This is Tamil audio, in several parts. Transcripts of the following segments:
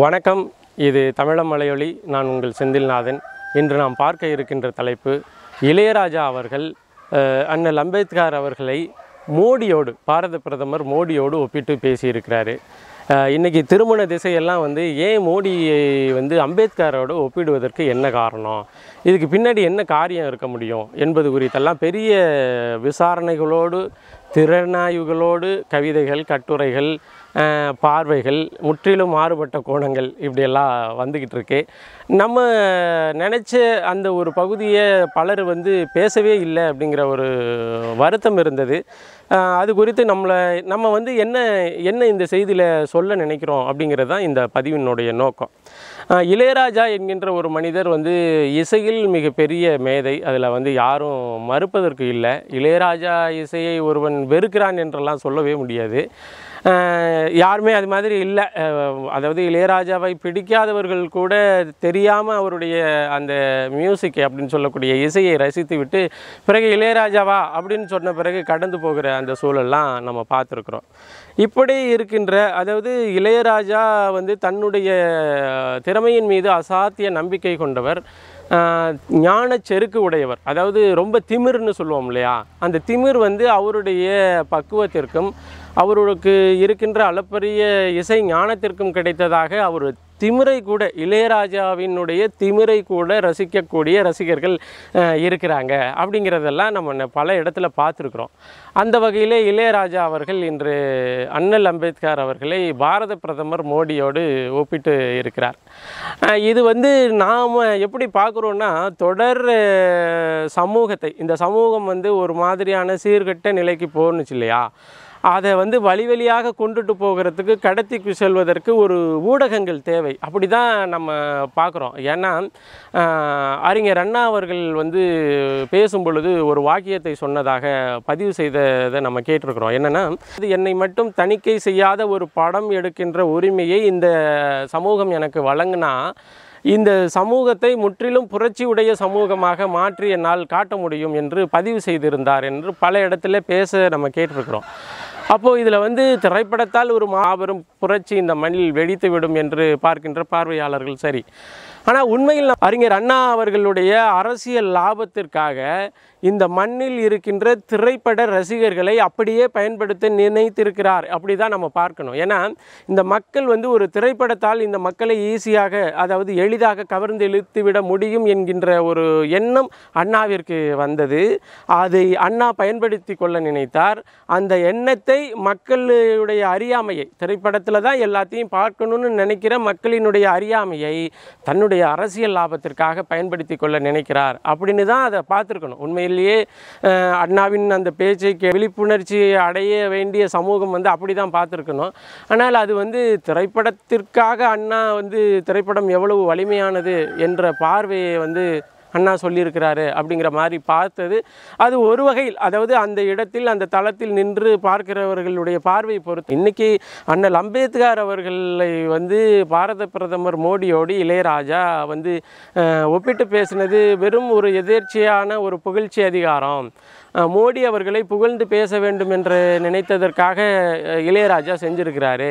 வணக்கம். இது தமிழ மலையொலி. நான் உங்கள் செந்தில்நாதன். இன்று நாம் பார்க்க இருக்கின்ற தலைப்பு இளையராஜா அவர்கள் அண்ணல் அம்பேத்கர் அவர்களை மோடியோடு பாரத பிரதமர் மோடியோடு ஒப்பிட்டு பேசியிருக்கிறாரு. இன்றைக்கி திருமண திசையெல்லாம் வந்து ஏன் மோடியை வந்து அம்பேத்கரோடு ஒப்பிடுவதற்கு என்ன காரணம்? இதுக்கு பின்னாடி என்ன காரியம் இருக்க முடியும் என்பது குறித்தெல்லாம் பெரிய விசாரணைகளோடு திறனாய்வுகளோடு கவிதைகள் கட்டுரைகள் பார்வைகள் முற்றிலும் மாறுபட்ட கோணங்கள் இப்படியெல்லாம் வந்துக்கிட்டு இருக்கு. நம்ம நினச்ச அந்த ஒரு பகுதியை பலர் வந்து பேசவே இல்லை அப்படிங்கிற ஒரு வருத்தம் இருந்தது. அது குறித்து நம்மளை நம்ம வந்து என்ன என்ன இந்த செய்தியில் சொல்ல நினைக்கிறோம் அப்படிங்கிறது தான் இந்த பதிவினுடைய நோக்கம். இளையராஜா என்கின்ற ஒரு மனிதர் வந்து இசையில் மிகப்பெரிய மேதை. அதில் வந்து யாரும் மறுப்பதற்கு இல்லை. இளையராஜா இசையை ஒருவன் வெறுக்கிறான் என்றெல்லாம் சொல்லவே முடியாது. யாருமே அது மாதிரி இல்லை. அதாவது இளையராஜாவை பிடிக்காதவர்கள் கூட தெரியாமல் அவருடைய அந்த மியூசிக் அப்படின்னு சொல்லக்கூடிய இசையை ரசித்து விட்டு பிறகு இளையராஜாவா அப்படின்னு சொன்ன பிறகு கடந்து போகிற அந்த சூழல்லாம் நம்ம பார்த்துருக்குறோம். இப்படி இருக்கின்ற அதாவது இளையராஜா வந்து தன்னுடைய திறமையின் மீது அசாத்திய நம்பிக்கை கொண்டவர் ஞான செருக்கு உடையவர். அதாவது ரொம்ப திமிர்னு சொல்லுவோம் இல்லையா? அந்த திமிர் வந்து அவருடைய பக்குவத்திற்கும் அவருக்கு இருக்கின்ற அளப்பரிய இசை ஞானத்திற்கும் கிடைத்ததாக அவர் திமிரை கூட இளையராஜாவினுடைய திமிரை கூட ரசிக்கக்கூடிய ரசிகர்கள் இருக்கிறாங்க. அப்படிங்கிறதெல்லாம் நம்ம பல இடத்துல பார்த்துருக்குறோம். அந்த வகையிலே இளையராஜா அவர்கள் இன்று அண்ணல் அம்பேத்கர் அவர்களை பாரத பிரதமர் மோடியோடு ஒப்பிட்டு இருக்கிறார். இது வந்து நாம் எப்படி பார்க்குறோன்னா தொடர் சமூகத்தை இந்த சமூகம் வந்து ஒரு மாதிரியான சீர்கெட்ட நிலைக்கு போணுச்சு இல்லையா? அதை வந்து வழி வழியாக கொண்டுட்டு போகிறதுக்கு கடத்திக்கு செல்வதற்கு ஒரு ஊடகங்கள் தேவை. அப்படி தான் நம்ம பார்க்குறோம். ஏன்னா அறிஞர் அண்ணா அவர்கள் வந்து பேசும் பொழுது ஒரு வாக்கியத்தை சொன்னதாக பதிவு செய்ததை நம்ம கேட்டிருக்கிறோம். என்னென்னா இது என்னை மட்டும் தணிக்கை செய்யாத ஒரு படம் எடுக்கின்ற உரிமையை இந்த சமூகம் எனக்கு வழங்கினா இந்த சமூகத்தை முற்றிலும் புரட்சி உடைய சமூகமாக மாற்றி என்னால் காட்ட முடியும் என்று பதிவு செய்திருந்தார் என்று பல இடத்துல பேச நம்ம கேட்டிருக்கிறோம். அப்போது இதில் வந்து திரைப்படத்தால் ஒரு மாபெரும் புரட்சி இந்த மண்ணில் வெடித்து விடும் என்று பார்க்கின்ற பார்வையாளர்கள் சரி. ஆனால் உண்மையில் அறிஞர் அண்ணா அவர்களுடைய அரசியல் லாபத்திற்காக இந்த மண்ணில் இருக்கின்ற திரைப்பட ரசிகர்களை அப்படியே பயன்படுத்த நினைத்திருக்கிறார். அப்படி தான் நம்ம பார்க்கணும். ஏன்னா இந்த மக்கள் வந்து ஒரு திரைப்படத்தால் இந்த மக்களை ஈஸியாக அதாவது எளிதாக கவர்ந்து இழுத்து விட முடியும் என்கின்ற ஒரு எண்ணம் அண்ணாவிற்கு வந்தது. அதை அண்ணா பயன்படுத்தி கொள்ள நினைத்தார். அந்த எண்ணத்தை மக்களுடைய அறியாமையை திரைப்படத்தில் தான் எல்லாத்தையும் பார்க்கணும்னு நினைக்கிற மக்களினுடைய அறியாமையை தன்னுடைய அரசியல் லாபத்திற்காக பயன்படுத்தி கொள்ள நினைக்கிறார் அப்படின்னு தான் அதை பார்த்துருக்கணும். உண்மையிலேயே அண்ணாவின் அந்த பேச்சை விழிப்புணர்ச்சி அடைய வேண்டிய சமூகம் வந்து அப்படி தான் பார்த்துருக்கணும். ஆனால் அது வந்து திரைப்படத்திற்காக அண்ணா வந்து திரைப்படம் எவ்வளவு வலிமையானது என்ற பார்வையை வந்து அண்ணா சொல்லியிருக்கிறாரு அப்படிங்கிற மாதிரி பார்த்தது. அது ஒரு வகையில் அதாவது அந்த இடத்தில் அந்த தளத்தில் நின்று பார்க்கிறவர்களுடைய பார்வை பொறுத்து. இன்னைக்கு அண்ணல் அம்பேத்கர் அவர்களை வந்து பாரத பிரதமர் மோடியோடு இளையராஜா வந்து ஒப்பிட்டு பேசினது வெறும் ஒரு எதேர்ச்சியான ஒரு புகழ்ச்சி அதிகாரம். மோடி அவர்களை புகழ்ந்து பேச வேண்டும் என்று நினைத்ததற்காக இளையராஜா செஞ்சிருக்கிறாரு.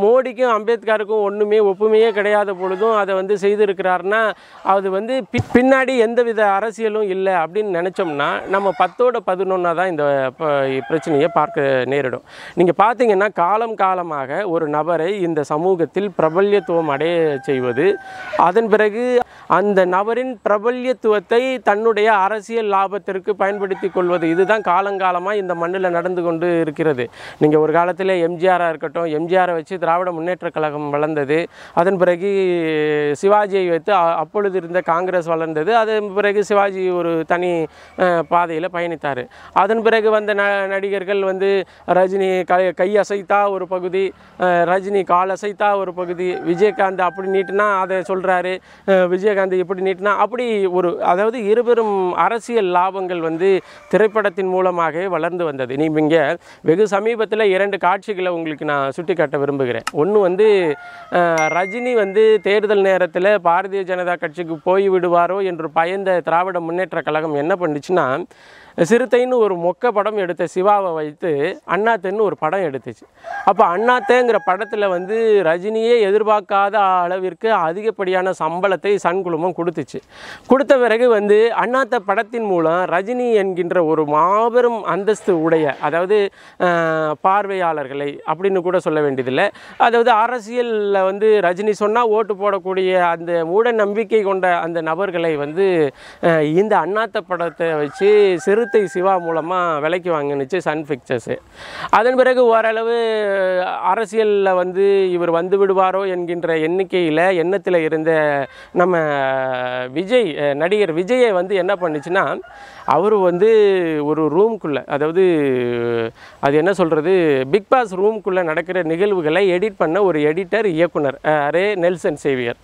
மோடிக்கும் அம்பேத்கருக்கும் ஒன்றுமே ஒப்புமையே கிடையாத பொழுதும் அதை வந்து செய்திருக்கிறாருன்னா அது வந்து பி- பின்னாடி எந்தவித அரசியலும் இல்லை அப்படின்னு நினச்சோம்னா நம்ம பத்தோட பதினொன்னா தான் இந்த பிரச்சனையை பார்க்க நேரிடும். நீங்கள் பார்த்தீங்கன்னா காலம் காலமாக ஒரு நபரை இந்த சமூகத்தில் பிரபல்யத்துவம் அடைய செய்வது அதன் பிறகு அந்த நபரின் பிரபல்யத்துவத்தை தன்னுடைய அரசியல் லாபத்திற்கு பயன்படுத்தி கொள்வது இதுதான் காலங்காலமாக இந்த மண்ணில் நடந்து கொண்டு இருக்கிறது. நீங்கள் ஒரு காலத்தில் எம்ஜிஆராக இருக்கட்டும் எம்ஜிஆரை வச்சு திராவிட முன்னேற்றக் கழகம் வளர்ந்தது. அதன் பிறகு சிவாஜியை வைத்து அ- அப்பொழுது இருந்த காங்கிரஸ் வளர்ந்தது. அதன் பிறகு சிவாஜி ஒரு தனி பாதையில் பயணித்தார். அதன் பிறகு வந்த ந நடிகர்கள் வந்து ரஜினி கை கை அசைத்தா ஒரு பகுதி ரஜினி கால் அசைத்தா ஒரு பகுதி விஜயகாந்த் அப்படி நீட்டினா அதை சொல்கிறாரு விஜயகாந்த் இப்படி நீட்டினா அப்படி ஒரு அதாவது இருபெரும் அரசியல் லாபங்கள் வந்து திரைப்படத்தின் மூலமாகவே வளர்ந்து வந்தது. நீ இங்கே வெகு சமீபத்தில் இரண்டு காட்சிகளை உங்களுக்கு நான் சுட்டிக்காட்ட விரும்புகிறேன். ஒன்று வந்து ரஜினி வந்து தேர்தல் நேரத்தில் பாரதிய ஜனதா கட்சிக்கு போய் விடுவாரோ என்று பயந்த திராவிட முன்னேற்ற கழகம் என்ன பண்ணுச்சுன்னா சிறுத்தைன்னு ஒரு மொக்க படம் எடுத்த சிவாவை வைத்து அண்ணாத்தேன்னு ஒரு படம் எடுத்துச்சு. அப்போ அண்ணாத்தேங்கிற படத்தில் வந்து ரஜினியே எதிர்பார்க்காத அளவிற்கு அதிகப்படியான சம்பளத்தை சன் குழுமம் கொடுத்துச்சு. கொடுத்த பிறகு வந்து அண்ணாத்த படத்தின் மூலம் ரஜினி என்கின்ற ஒரு மாபெரும் அந்தஸ்து உடைய அதாவது பார்வையாளர்களை அப்படின்னு கூட சொல்ல வேண்டியதில்லை. அதாவது அரசியலில் வந்து ரஜினி சொன்னால் ஓட்டு போடக்கூடிய அந்த மூட நம்பிக்கை கொண்ட அந்த நபர்களை வந்து இந்த அண்ணாத்த படத்தை வச்சு சிறு சிறுத்தை சிவா மூலமாக விலைக்கு வாங்கினுச்சு சன் பிக்சர்ஸு. அதன் பிறகு ஓரளவு அரசியலில் வந்து இவர் வந்து விடுவாரோ என்கின்ற எண்ணிக்கையில் எண்ணத்தில் இருந்த நம்ம விஜய் நடிகர் விஜயை வந்து என்ன பண்ணுச்சுன்னா அவர் வந்து ஒரு ரூம்குள்ளே அதாவது அது என்ன சொல்கிறது பிக் பாஸ் ரூம்குள்ளே நடக்கிற நிகழ்வுகளை எடிட் பண்ண ஒரு எடிட்டர் இயக்குனர் அரே நெல்சன் சேவியர்.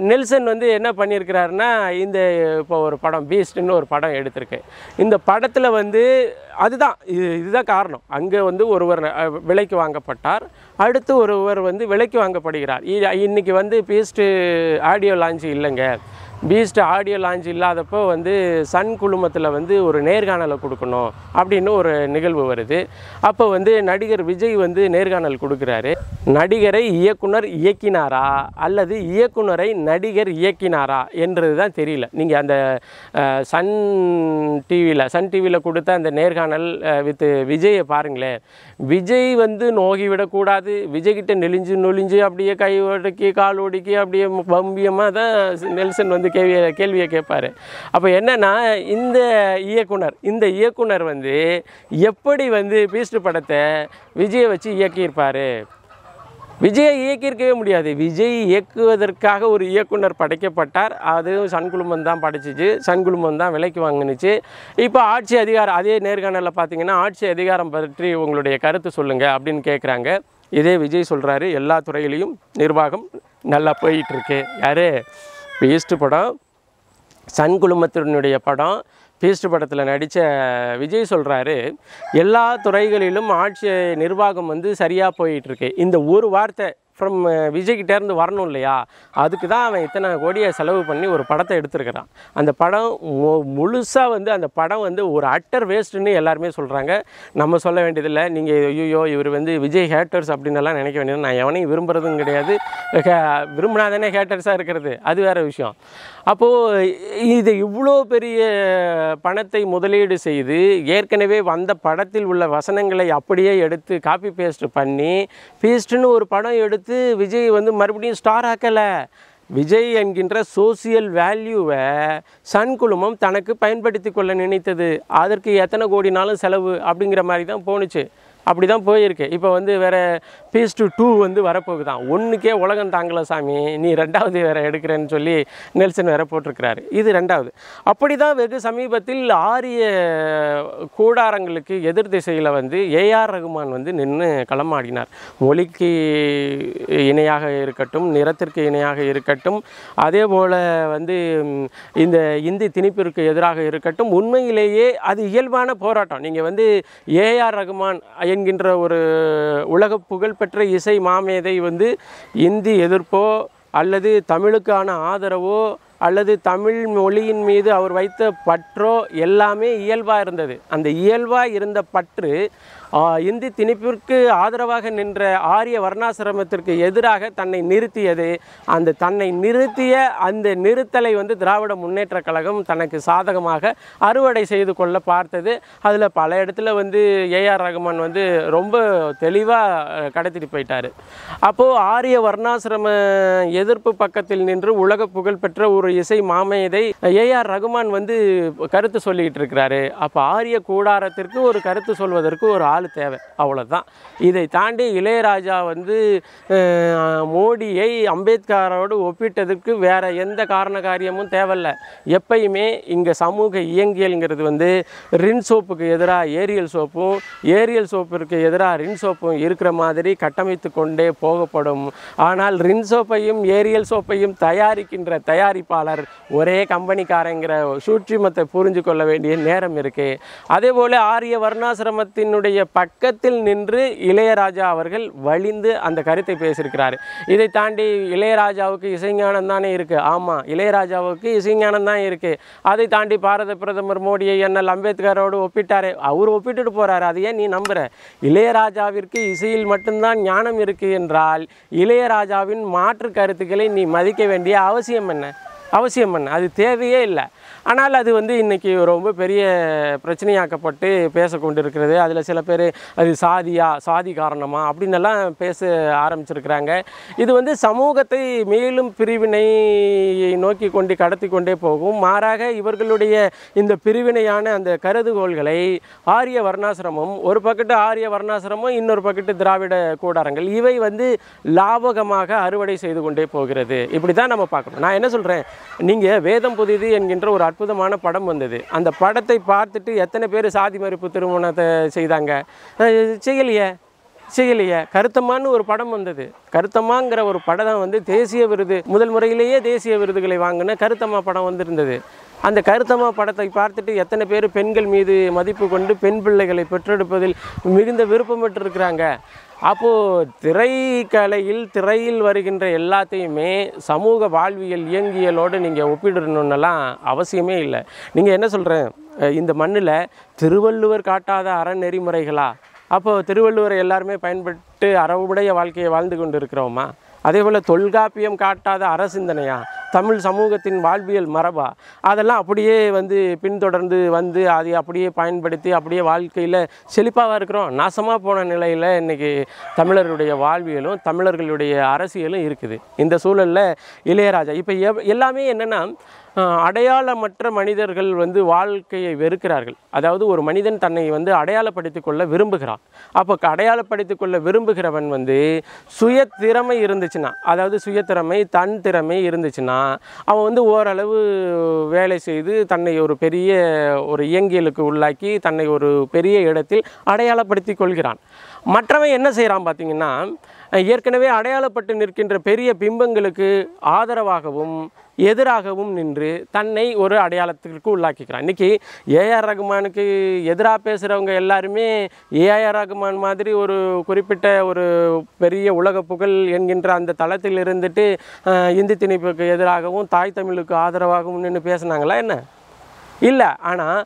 நெல்சன் வந்து என்ன பண்ணியிருக்கிறாருன்னா இந்த இப்போ ஒரு படம் பீஸ்ட்னு ஒரு படம் எடுத்திருக்கு. இந்த படத்தில் வந்து அதுதான் இது இதுதான் காரணம். அங்கே வந்து ஒருவர் விலைக்கு வாங்கப்பட்டார். அடுத்து ஒருவர் வந்து விலைக்கு வாங்கப்படுகிறார். இ- இன்னைக்கு வந்து பீஸ்ட்டு ஆடியோ லான்ச் இல்லைங்க. பீஸ்ட் ஆடியோ லான்ச் இல்லாதப்போ வந்து சன் குழுமத்தில் வந்து ஒரு நேர்காணலை கொடுக்கணும் அப்படின்னு ஒரு நிகழ்வு வருது. அப்போ வந்து நடிகர் விஜய் வந்து நேர்காணல் கொடுக்குறாரு. நடிகரை இயக்குனர் இயக்கினாரா? அல்லது இயக்குனரை நடிகர் இயக்கினாரா? என்றது தான் தெரியல. நீங்கள் அந்த சன் டிவியில் சன் டிவியில் கொடுத்த அந்த நேர்காணல் வித் விஜயை பாருங்களேன். விஜய் வந்து நோகி விடக்கூடாது. விஜய்கிட்ட நெளிஞ்சு நொழிஞ்சு அப்படியே கை ஒடுக்கி கால் ஒடுக்கி அப்படியே பம்பியமாக தான் நெல்சன் வந்து கேள்வியை கேள்வியை கேட்பாரு. அப்போ என்னன்னா இந்த இயக்குனர் இந்த இயக்குனர் வந்து எப்படி வந்து பீஸ்ட் படத்தை விஜயை வச்சு இயக்கியிருப்பார்? விஜயை இயக்கியிருக்கவே முடியாது. விஜய் இயக்குவதற்காக ஒரு இயக்குனர் படைக்கப்பட்டார். அதுவும் சன் குழுமம் தான் படைச்சிச்சு. சன் குழுமம் தான் விலைக்கு வாங்கினுச்சு. இப்போ ஆட்சி அதிகாரம் அதே நேர்காணலில் பார்த்தீங்கன்னா ஆட்சி அதிகாரம் பற்றி உங்களுடைய கருத்து சொல்லுங்கள் அப்படின்னு கேட்குறாங்க இதே விஜய் சொல்கிறாரு எல்லா துறையிலையும் நிர்வாகம் நல்லா போயிட்டுருக்கு யார்? பீஸ்ட் படம் சன் குழுமத்தினுடைய படம் பீஸ்ட் படத்தில் நடித்த விஜய் சொல்கிறாரு எல்லா துறைகளிலும் ஆட்சி நிர்வாகம் வந்து சரியாக போயிட்டுருக்கு இந்த ஒரு வார்த்தை ஃப்ரம் விஜய்கிட்டேருந்து வரணும் இல்லையா? அதுக்கு தான் அவன் இத்தனை கோடியை செலவு பண்ணி ஒரு படத்தை எடுத்திருக்கிறான். அந்த படம் முழுசாக வந்து அந்த படம் வந்து ஒரு அட்டர் வேஸ்ட்டுன்னு எல்லாருமே சொல்கிறாங்க நம்ம சொல்ல வேண்டியதில்லை. நீங்கள் ஐயோ இவர் வந்து விஜய் ஹேட்டர்ஸ் அப்படின்னு எல்லாம் நினைக்க வேண்டியது நான் எவனையும் விரும்புறதும் கிடையாது. ஹே- விரும்பினாதானே ஹேட்டர்ஸாக இருக்கிறது. அது வேறு விஷயம். அப்போது இது இவ்வளோ பெரிய பணத்தை முதலீடு செய்து ஏற்கனவே வந்த படத்தில் உள்ள வசனங்களை அப்படியே எடுத்து காப்பி பேஸ்ட் பண்ணி பீஸ்ட்னு ஒரு படம் எடுத்து விஜய் வந்து மறுபடியும் ஸ்டார் ஆக்கலை. விஜய் என்கின்ற சோசியல் வேல்யூவை சன் குழுமம் தனக்கு பயன்படுத்தி கொள்ள நினைத்தது. அதற்கு எத்தனை கோடினாலும் செலவு அப்படிங்கிற மாதிரி தான் போணுச்சு. அப்படி தான் போயிருக்கு. இப்போ வந்து வேறு பீஸ் டு டூ வந்து வரப்போகுதான். ஒன்றுக்கே உலகம் தாங்கல சாமி. நீ ரெண்டாவது வேறு எடுக்கிறேன்னு சொல்லி நெல்சன் வேற போட்டிருக்கிறாரு. இது ரெண்டாவது. அப்படி தான் வெகு சமீபத்தில் ஆரிய கூடாரங்களுக்கு எதிர் திசையில் வந்து ஏஆர் ரகுமான் வந்து நின்று களமாடினார். மொழிக்கு இணையாக இருக்கட்டும் நிறத்திற்கு இணையாக இருக்கட்டும் அதே போல் வந்து இந்த இந்தி திணிப்பிற்கு எதிராக இருக்கட்டும் உண்மையிலேயே அது இயல்பான போராட்டம். நீங்கள் வந்து ஏஆர் ரகுமான் என்கின்ற ஒரு உலக புகழ்பெற்ற இசை மாமேதை வந்து இந்தி எதிர்ப்போ அல்லது தமிழுக்கான ஆதரவோ அல்லது தமிழ் மொழியின் மீது அவர் வைத்த பற்றோ எல்லாமே இயல்பாக இருந்தது. அந்த இயல்பாக இருந்த பற்று இந்தி திணிப்பிற்கு ஆதரவாக நின்ற ஆரிய வர்ணாசிரமத்திற்கு எதிராக தன்னை நிறுத்தியது. அந்த தன்னை நிறுத்திய அந்த நிறுத்தலை வந்து திராவிட முன்னேற்றக் கழகம் தனக்கு சாதகமாக அறுவடை செய்து கொள்ள பார்த்தது. அதில் பல இடத்துல வந்து ஏஆர் ரகுமான் வந்து ரொம்ப தெளிவாக கடத்திட்டு போயிட்டார். அப்போது ஆரிய வர்ணாசிரம எதிர்ப்பு பக்கத்தில் நின்று உலக புகழ்பெற்ற ஒரு இசை மாமேதை ஏஆர் ரகுமான் வந்து கருத்து சொல்லிக்கிட்டு இருக்கிறாரு. அப்போ ஆரிய கூடாரத்திற்கு ஒரு கருத்து சொல்வதற்கு ஒரு ஆள் தேவை. அவ்வளோதான் இதை தாண்டி இளையராஜா வந்து மோடியை அம்பேத்கரோடு ஒப்பிட்டதற்கு வேற எந்த காரண காரியமும் தேவையில்ல. எப்பயுமே இங்கே சமூக இயங்கியல்ங்கிறது வந்து ரின் சோப்புக்கு எதிராக ஏரியல் சோப்பும் ஏரியல் சோப்பிற்கு எதிராக ரின் சோப்பும் இருக்கிற மாதிரி கட்டமைத்து கொண்டே போகப்படும். ஆனால் ரின் சோப்பையும் ஏரியல் சோப்பையும் தயாரிக்கின்ற தயாரிப்பாளர் ஒரே கம்பெனிக்காரங்கிற சூட்சுமத்தை புரிஞ்சு கொள்ள வேண்டிய நேரம் இருக்குது அதே போல் ஆரிய வர்ணாசிரமத்தினுடைய பக்கத்தில் நின்று இளையராஜா அவர்கள் வழிந்து அந்த கருத்தை பேசியிருக்கிறார். இதை தாண்டி இளையராஜாவுக்கு இசைஞானம் தானே இருக்குது ஆமாம் இளையராஜாவுக்கு இசைஞானம் தான் இருக்குது அதை தாண்டி பாரத பிரதமர் மோடியை என்எல் அம்பேத்கரோடு ஒப்பிட்டாரே. அவர் ஒப்பிட்டுட்டு போகிறாரு அது ஏன் நீ நம்புகிற இளையராஜாவிற்கு இசையில் மட்டும்தான் ஞானம் இருக்குது என்றால் இளையராஜாவின் மாற்று கருத்துக்களை நீ மதிக்க வேண்டிய அவசியம் என்ன? அவசியம் என்ன? அது தேவையே இல்லை. ஆனால் அது வந்து இன்றைக்கி ரொம்ப பெரிய பிரச்சனையாக்கப்பட்டு பேச கொண்டிருக்கிறது அதில் சில பேர் அது சாதியா சாதி காரணமாக அப்படின்னெல்லாம் பேச ஆரம்பிச்சிருக்கிறாங்க. இது வந்து சமூகத்தை மேலும் பிரிவினை நோக்கி கொண்டு கடத்தி கொண்டே போகும். மாறாக இவர்களுடைய இந்த பிரிவினையான அந்த கருதுகோள்களை ஆரிய வர்ணாசிரமம் ஒரு பக்கத்து ஆரிய வர்ணாசிரமம் இன்னொரு பக்கத்து திராவிட கூடாரங்கள் இவை வந்து லாபகமாக அறுவடை செய்து கொண்டே போகிறது. இப்படி தான் நம்ம பார்க்கணும். நான் என்ன சொல்கிறேன் நீங்கள் வேதம் புதிது என்கின்ற ஒரு அற்புதமான படம் வந்தது. அந்த படத்தை பார்த்துட்டு எத்தனை பேர் சாதி மறுப்பு திருமணத்தை செய்தாங்க? செய்யலையே செய்யலையே. கருத்தம்மான்னு ஒரு படம் வந்தது. கருத்தம்மாங்கிற ஒரு படம் வந்து தேசிய விருது முதல் முறையிலேயே தேசிய விருதுகளை வாங்கின கருத்தம்மா படம் வந்திருந்தது. அந்த கருத்தம்மா படத்தை பார்த்துட்டு எத்தனை பேர் பெண்கள் மீது மதிப்பு கொண்டு பெண் பிள்ளைகளை பெற்றெடுப்பதில் மிகுந்த விருப்பமிட்டு இருக்கிறாங்க அப்போது திரைக்கலையில் திரையில் வருகின்ற எல்லாத்தையுமே சமூக வாழ்வியல் இயங்கியலோடு நீங்கள் ஒப்பிடணுன்னெல்லாம் அவசியமே இல்லை. நீங்கள் என்ன சொல்கிறேன் இந்த மண்ணில் திருவள்ளுவர் காட்டாத அறநெறிமுறைகளா? அப்போது திருவள்ளுவரை எல்லாருமே பயன்பட்டு அறவுடைய வாழ்க்கையை வாழ்ந்து கொண்டு இருக்கிறோமா அதே போல் தொல்காப்பியம் காட்டாத அறசிந்தனையா? தமிழ் சமூகத்தின் வாழ்வியல் மரபா? அதெல்லாம் அப்படியே வந்து பின்தொடர்ந்து வந்து அதை அப்படியே பயன்படுத்தி அப்படியே வாழ்க்கையில் செழிப்பாக இருக்கிறோம். நாசமாக போன நிலையில் இன்றைக்கி தமிழருடைய வாழ்வியலும் தமிழர்களுடைய அரசியலும் இருக்குது. இந்த சூழலில் இளையராஜா இப்போ எவ் எல்லாமே என்னென்னா அடையாளமற்ற மனிதர்கள் வந்து வாழ்க்கையை வெறுக்கிறார்கள். அதாவது ஒரு மனிதன் தன்னை வந்து அடையாளப்படுத்திக் கொள்ள விரும்புகிறான். அப்போ க- அடையாளப்படுத்திக் கொள்ள விரும்புகிறவன் வந்து சுய திறமை இருந்துச்சுன்னா அதாவது சுய திறமை தன் திறமை இருந்துச்சுன்னா அவன் வந்து ஓரளவு வேலை செய்து தன்னை ஒரு பெரிய ஒரு இயங்கியலுக்கு உள்ளாக்கி தன்னை ஒரு பெரிய இடத்தில் அடையாளப்படுத்தி கொள்கிறான். மற்றவன் என்ன செய்கிறான் பார்த்தீங்கன்னா ஏற்கனவே அடையாளப்பட்டு நிற்கின்ற பெரிய பிம்பங்களுக்கு ஆதரவாகவும் எதிராகவும் நின்று தன்னை ஒரு அடையாளத்திற்கு உள்ளாக்கிக்கிறான். இன்றைக்கி ஏஆர் ரகுமானுக்கு எதிராக பேசுகிறவங்க எல்லாருமே ஏஆர் ரகுமான் மாதிரி ஒரு குறிப்பிட்ட ஒரு பெரிய உலக புகழ் என்கின்ற அந்த தளத்தில் இருந்துட்டு இந்தி திணிப்புக்கு எதிராகவும் தாய் தமிழுக்கு ஆதரவாகவும் நின்று பேசுனாங்களா என்ன? இல்லை. ஆனால்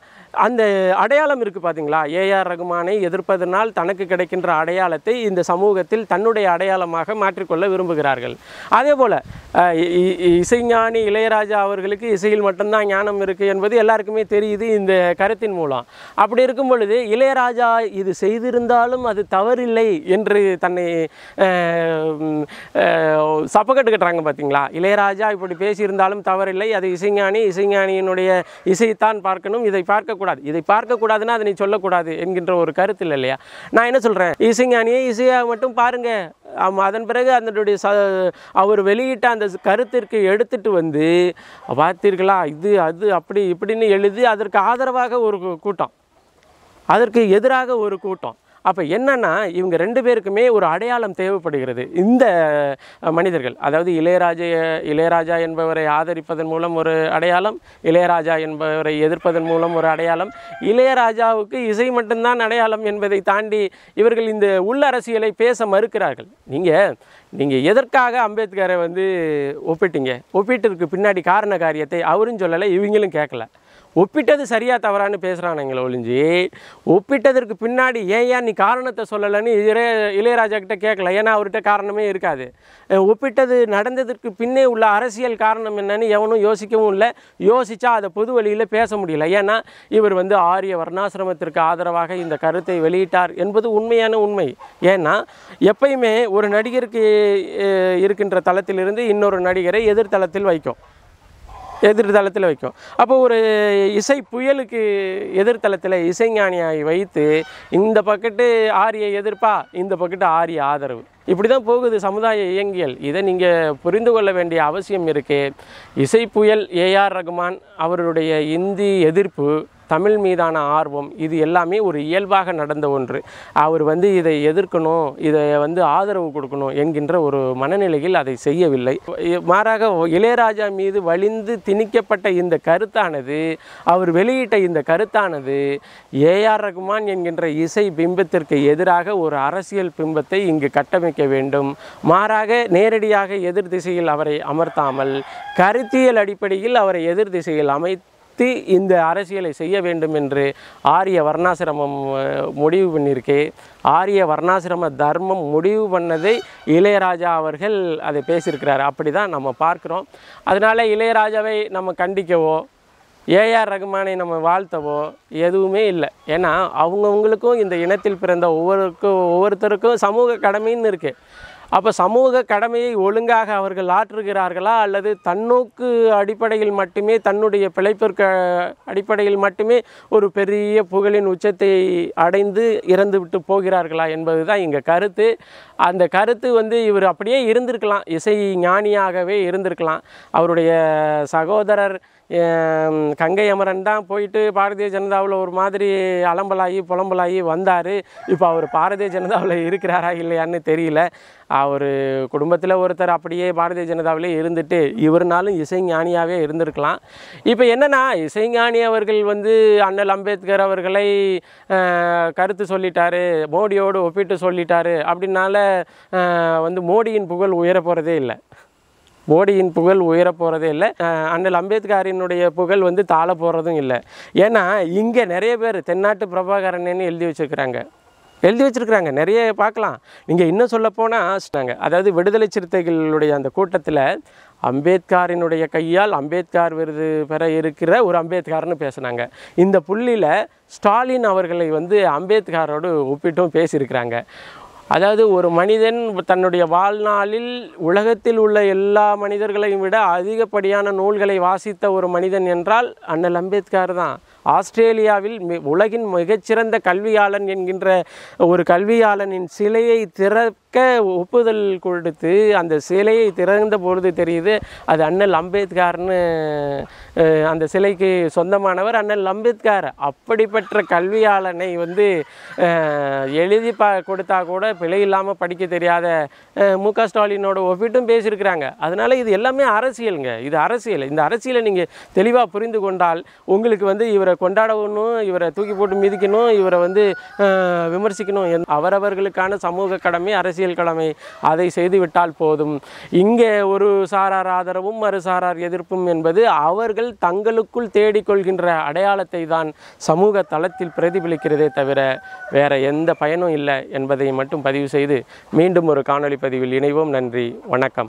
அந்த அடையாளம் இருக்குது பார்த்தீங்களா ஏஆர் ரகுமானை எதிர்ப்பதனால் தனக்கு கிடைக்கின்ற அடையாளத்தை இந்த சமூகத்தில் தன்னுடைய அடையாளமாக மாற்றிக்கொள்ள விரும்புகிறார்கள். அதே போல் இசைஞானி இளையராஜா அவர்களுக்கு இசையில் மட்டும்தான் ஞானம் இருக்குது என்பது எல்லாருக்குமே தெரியுது இந்த கருத்தின் மூலம். அப்படி இருக்கும் பொழுது இளையராஜா இது செய்திருந்தாலும் அது தவறில்லை என்று தன்னை சப்பக்கட்டு கட்டுறாங்க பார்த்தீங்களா இளையராஜா இப்படி பேசியிருந்தாலும் தவறில்லை அது இசைஞானி இசைஞானியினுடைய இசைத்தான் பார்க்கணும் இதை பார்க்க பார்க்கக்கூடாது இதை பார்க்கக்கூடாதுன்னா அதை நீ சொல்லக்கூடாது என்கின்ற ஒரு கருத்து இல்லை இல்லையா? நான் என்ன சொல்கிறேன் இசைஞானியே இசையாக மட்டும் பாருங்கள் அதன் பிறகு அதனுடைய ச அவர் வெளியிட்ட அந்த கருத்திற்கு எடுத்துட்டு வந்து பார்த்தீர்களா இது அது அப்படி இப்படின்னு எழுதி அதற்கு ஆதரவாக ஒரு கூட்டம். அதற்கு எதிராக ஒரு கூட்டம். அப்போ என்னன்னா இவங்க ரெண்டு பேருக்குமே ஒரு அடையாளம் தேவைப்படுகிறது. இந்த மனிதர்கள். அதாவது இளையராஜா இளையராஜா என்பவரை ஆதரிப்பதன் மூலம் ஒரு அடையாளம் இளையராஜா என்பவரை எதிர்ப்பதன் மூலம் ஒரு அடையாளம். இளையராஜாவுக்கு இசை மட்டும்தான் அடையாளம் என்பதை தாண்டி இவர்கள் இந்த உள்ளரசியலை பேச மறுக்கிறார்கள். நீங்கள் நீங்கள் எதற்காக அம்பேத்கரை வந்து ஒப்பிட்டீங்க? ஒப்பிட்டதுக்கு பின்னாடி காரண காரியத்தை அவரும் சொல்லலை இவங்களும் கேட்கல. ஒப்பிட்டது சரியா தவறான்னு பேசுகிறானுங்களே ஒழிஞ்சு ஒப்பிட்டதற்கு பின்னாடி ஏன் ஏன் நீ காரணத்தை சொல்லலைன்னு இளைய இளையராஜா கிட்ட கேட்கல? ஏன்னா அவர்கிட்ட காரணமே இருக்காது. ஒப்பிட்டது நடந்ததற்கு பின்னே உள்ள அரசியல் காரணம் என்னன்னு எவனும் யோசிக்கவும் இல்லை. யோசிச்சா அதை பொது வழியில் பேச முடியல. ஏன்னா இவர் வந்து ஆரிய வர்ணாசிரமத்திற்கு ஆதரவாக இந்த கருத்தை வெளியிட்டார் என்பது உண்மையான உண்மை. ஏன்னா எப்பயுமே ஒரு நடிகருக்கு இருக்கின்ற தளத்திலிருந்து இன்னொரு நடிகரை எதிர்தளத்தில் வைக்கும். எதிர்தளத்தில் வைக்கும். அப்போ ஒரு இசை புயலுக்கு எதிர்தளத்தில் இசைஞானியாகி வைத்து இந்த பக்கெட்டு ஆரிய எதிர்ப்பா இந்த பக்கெட்டு ஆரிய ஆதரவு. இப்படி தான் போகுது சமுதாய இயங்கியல். இதை நீங்கள் புரிந்து கொள்ள வேண்டிய அவசியம் இருக்குது இசை புயல் ஏஆர் ரகுமான் அவருடைய இந்தி எதிர்ப்பு தமிழ் மீதான ஆர்வம் இது எல்லாமே ஒரு இயல்பாக நடந்த ஒன்று. அவர் வந்து இதை எதிர்க்கணும் இதை வந்து ஆதரவு கொடுக்கணும் என்கின்ற ஒரு மனநிலையில் அதை செய்யவில்லை. மாறாக இளையராஜா மீது வலிந்து திணிக்கப்பட்ட இந்த கருத்தானது அவர் வெளியிட்ட இந்த கருத்தானது ஏஆர் ரகுமான் என்கின்ற இசை பிம்பத்திற்கு எதிராக ஒரு அரசியல் பிம்பத்தை இங்கு கட்டமைக்க வேண்டும். மாறாக நேரடியாக எதிர் திசையில் அவரை அமர்த்தாமல் கருத்தியல் அடிப்படையில் அவரை எதிர் திசையில் அமைத்து இந்த அரசியலை செய்ய வேண்டும் என்று ஆரிய வர்ணாசிரமம் முடிவு பண்ணியிருக்கு. ஆரிய வர்ணாசிரம தர்மம் முடிவு பண்ணதை இளையராஜா அவர்கள் அதை பேசியிருக்கிறார். அப்படி தான் நம்ம பார்க்குறோம். அதனால் இளையராஜாவை நம்ம கண்டிக்கவோ ஏஆர் ரகுமானை நம்ம வாழ்த்தவோ எதுவுமே இல்லை. ஏன்னா அவங்கவுங்களுக்கும் இந்த இனத்தில் பிறந்த ஒவ்வொருக்கும் ஒவ்வொருத்தருக்கும் சமூக கடமைன்னு இருக்குது அப்போ சமூக கடமையை ஒழுங்காக அவர்கள் ஆற்றுகிறார்களா அல்லது தன்னோக்கு அடிப்படையில் மட்டுமே தன்னுடைய பிழைப்பிற்கு அடிப்படையில் மட்டுமே ஒரு பெரிய புகழின் உச்சத்தை அடைந்து இறந்து விட்டு போகிறார்களா என்பது தான் இங்கே கருத்து. அந்த கருத்து வந்து இவர் அப்படியே இருந்திருக்கலாம். இசை ஞானியாகவே இருந்திருக்கலாம். அவருடைய சகோதரர் கங்கை அமரன் தான் போயிட்டு பாரதிய ஜனதாவில் ஒரு மாதிரி அலம்பலாகி புலம்பலாகி வந்தார். இப்போ அவர் பாரதிய ஜனதாவில் இருக்கிறாரா இல்லையான்னு தெரியல. அவர் குடும்பத்தில் ஒருத்தர் அப்படியே பாரதிய ஜனதாவிலே இருந்துட்டு இவருனாலும் இசைஞானியாகவே இருந்திருக்கலாம். இப்போ என்னென்னா இசைஞானி அவர்கள் வந்து அண்ணல் அம்பேத்கர் அவர்களை கருத்து சொல்லிட்டாரு மோடியோடு ஒப்பிட்டு சொல்லிட்டாரு. அப்படின்னால வந்து மோடியின் புகழ் உயர போகிறதே இல்லை. மோடியின் புகழ் உயர போகிறதே இல்லை. அண்ணல் அம்பேத்கரினுடைய புகழ் வந்து தாழ போகிறதும் இல்லை. ஏன்னா இங்கே நிறைய பேர் தென்னாட்டு பிரபாகரன்னு எழுதி வச்சுருக்கிறாங்க. எழுதி வச்சிருக்கிறாங்க. நிறைய பார்க்கலாம். நீங்கள் இன்னும் சொல்லப்போனால் அதாவது விடுதலை சிறுத்தைகளுடைய அந்த கூட்டத்தில் அம்பேத்கரினுடைய கையால் அம்பேத்கர் விருது பெற இருக்கிற ஒரு அம்பேத்கர்னு பேசுனாங்க. இந்த புள்ளியில் ஸ்டாலின் அவர்களை வந்து அம்பேத்கரோடு ஒப்பிட்டும் பேசியிருக்கிறாங்க. அதாவது ஒரு மனிதன் தன்னுடைய வாழ்நாளில் உலகத்தில் உள்ள எல்லா மனிதர்களையும் விட அதிகப்படியான நூல்களை வாசித்த ஒரு மனிதன் என்றால் அண்ணல் அம்பேத்கர் தான். ஆஸ்திரேலியாவில் உலகின் மிகச்சிறந்த கல்வியாளன் என்கின்ற ஒரு கல்வியாளனின் சிலையை திறக்க ஒப்புதல் கொடுத்து அந்த சிலையை திறந்த பொழுது தெரியுது அது அண்ணல் அம்பேத்கர்னு அந்த சிலைக்கு சொந்தமானவர் அண்ணல் அம்பேத்கர். அப்படிப்பட்ட கல்வியாளனை வந்து எழுதி பா கொடுத்தா கூட பிழை இல்லாமல் படிக்க தெரியாத மு க ஸ்டாலினோட ஒப்பிட்டும் பேசியிருக்கிறாங்க. அதனால் இது எல்லாமே அரசியலுங்க. இது அரசியல். இந்த அரசியலை நீங்கள் தெளிவாக புரிந்து கொண்டால் உங்களுக்கு வந்து இவரை கொண்டாடணும் இவரை தூக்கி போட்டு மிதிக்கணும் இவரை வந்து விமர்சிக்கணும் என்- அவரவர்களுக்கான சமூக கடமை அரசியல் கடமை. அதை செய்துவிட்டால் போதும். இங்கே ஒரு சாரார் ஆதரவும் மறுசாரார் எதிர்ப்பும் என்பது அவர்கள் தங்களுக்குள் தேடிக்கொள்கின்ற அடையாளத்தை தான் சமூக தளத்தில் பிரதிபலிக்கிறதே தவிர வேற எந்த பயனும் இல்லை என்பதை மட்டும் பதிவு செய்து மீண்டும் ஒரு காணொளி பதிவில் இணைவோம். நன்றி வணக்கம்.